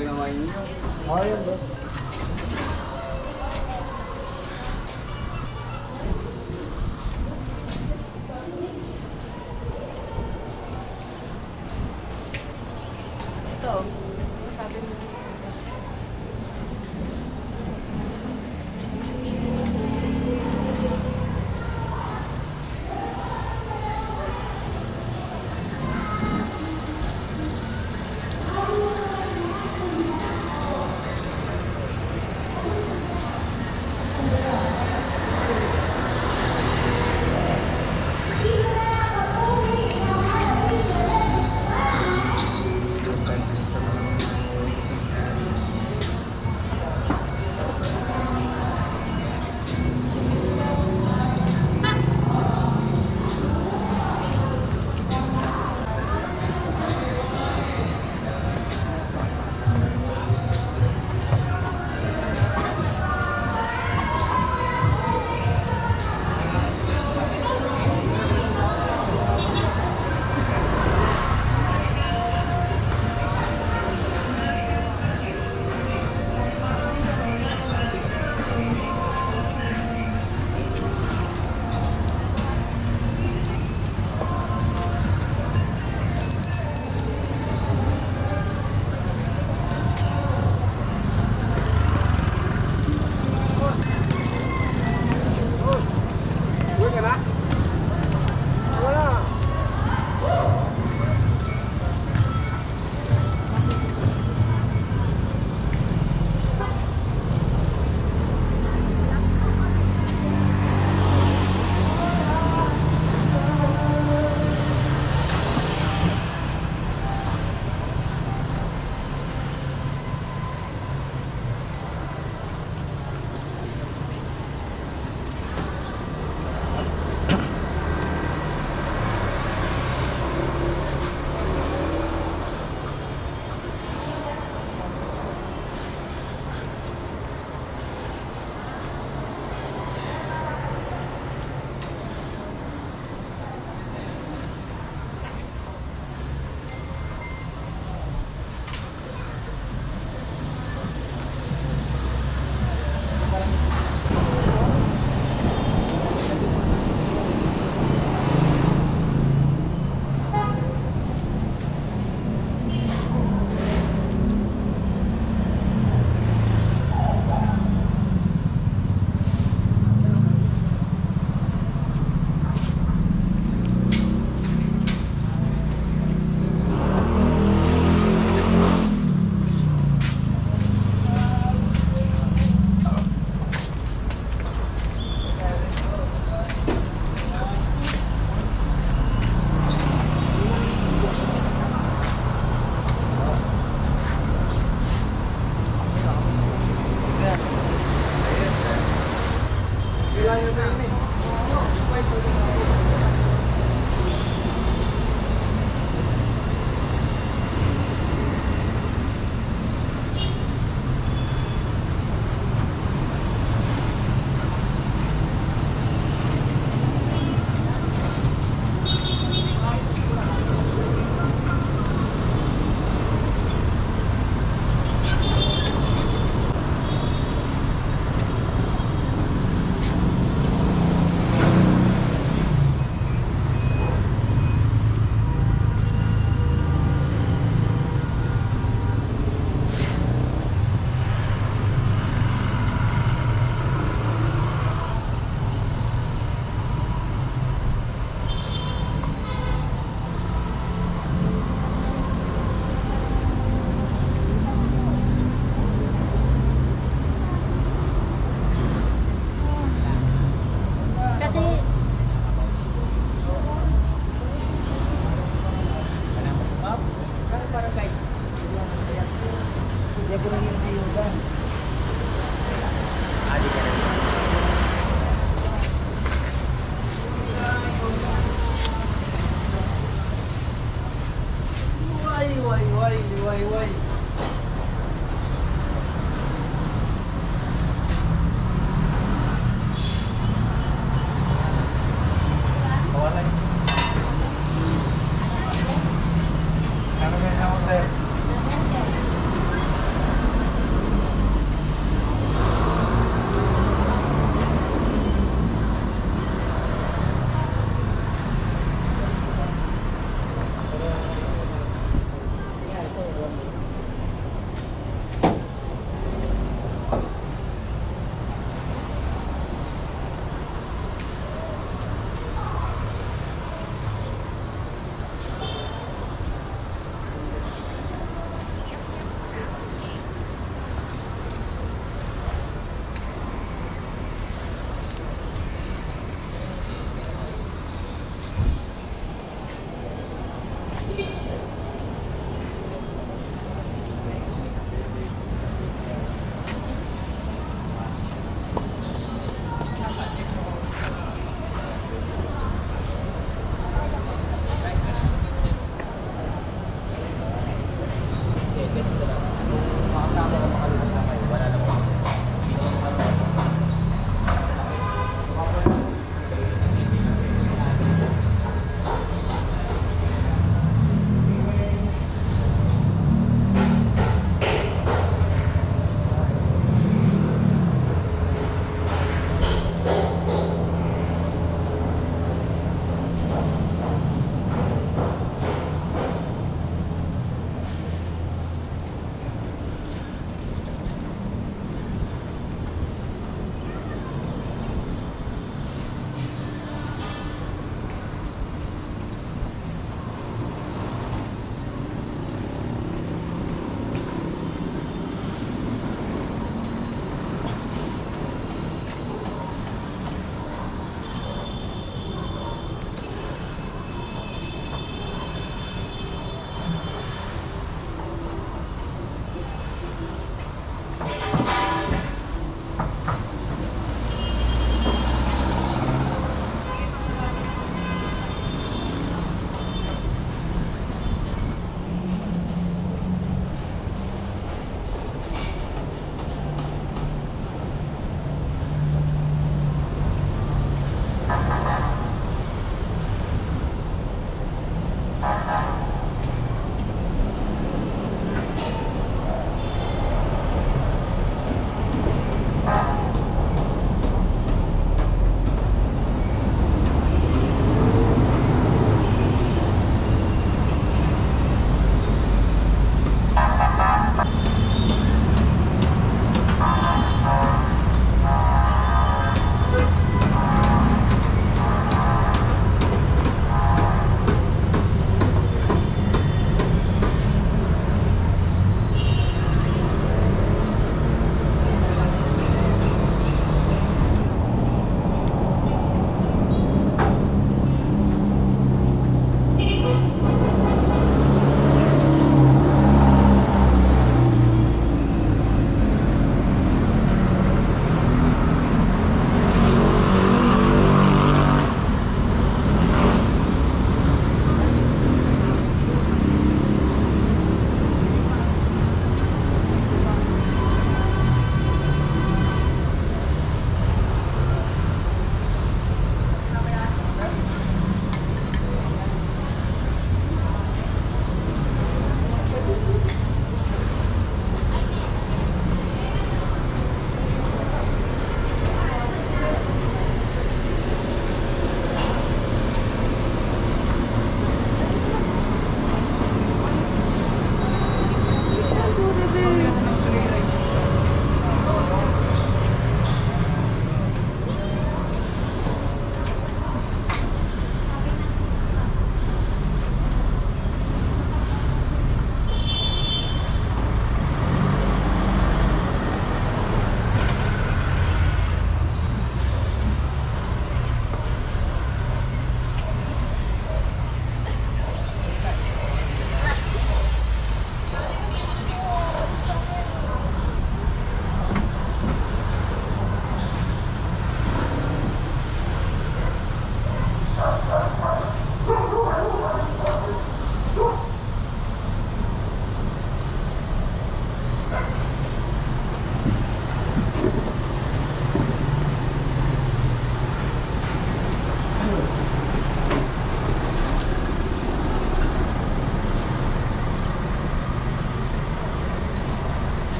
Bring my email. I am.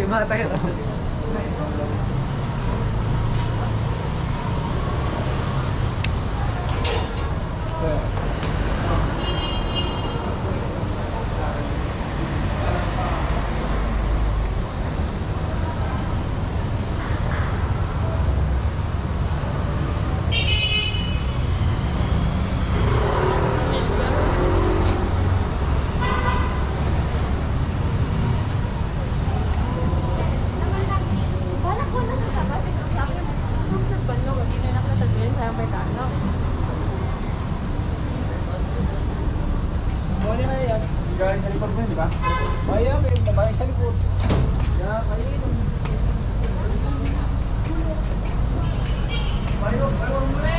Gimana, ¡Hombre!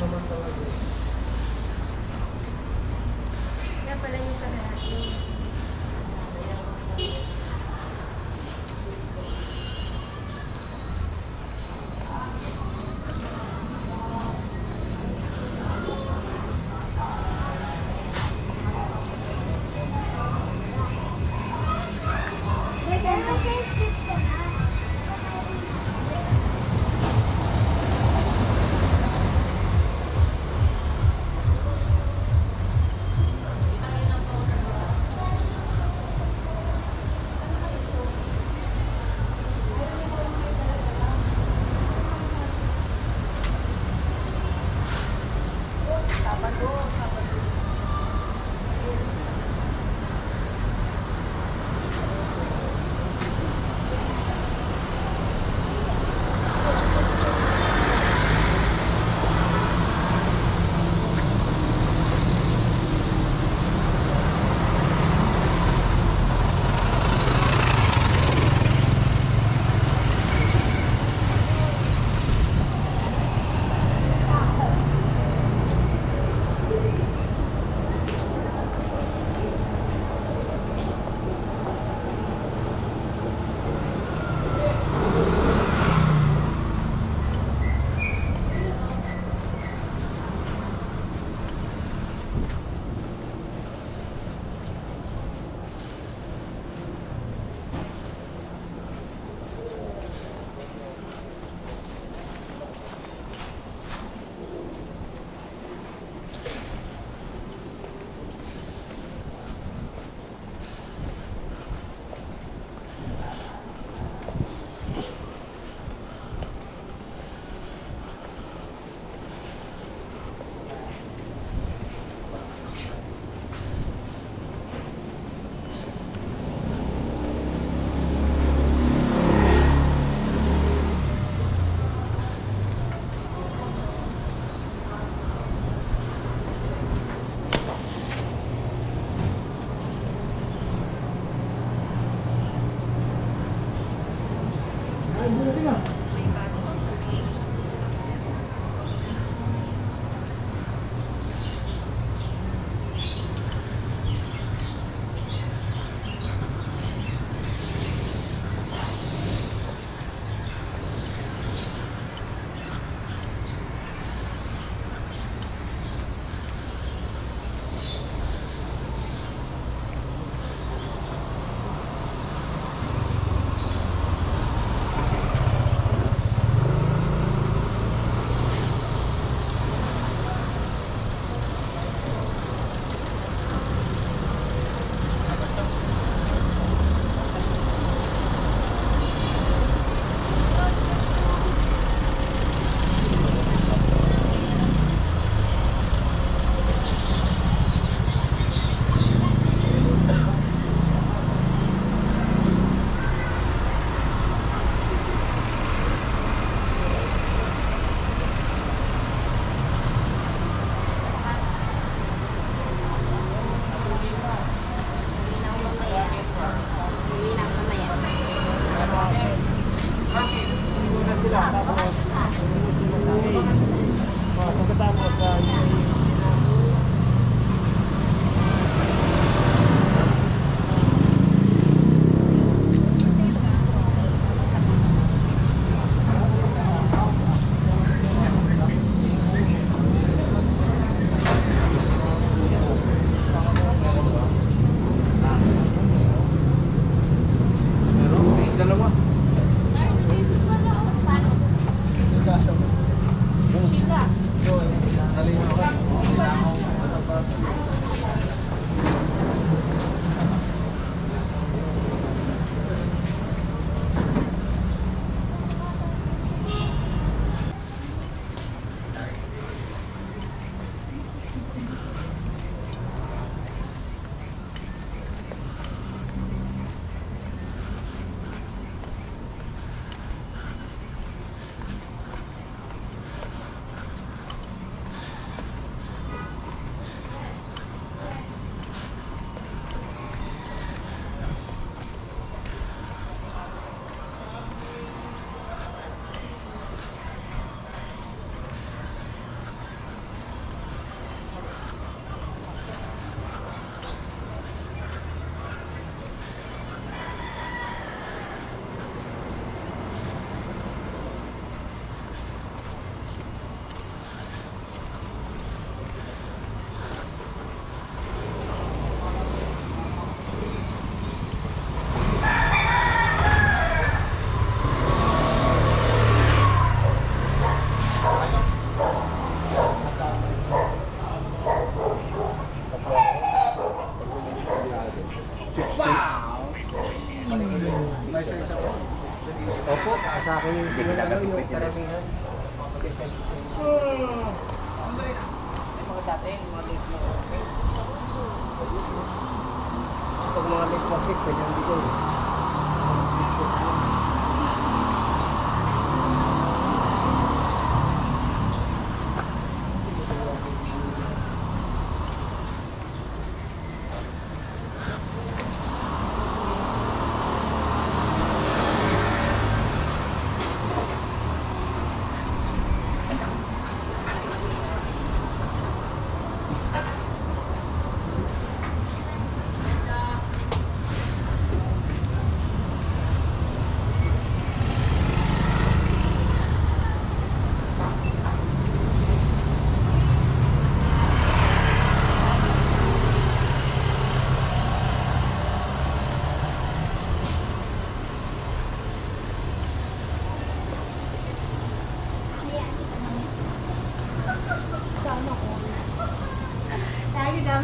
naman talaga. Kaya pala yung kalahati.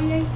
like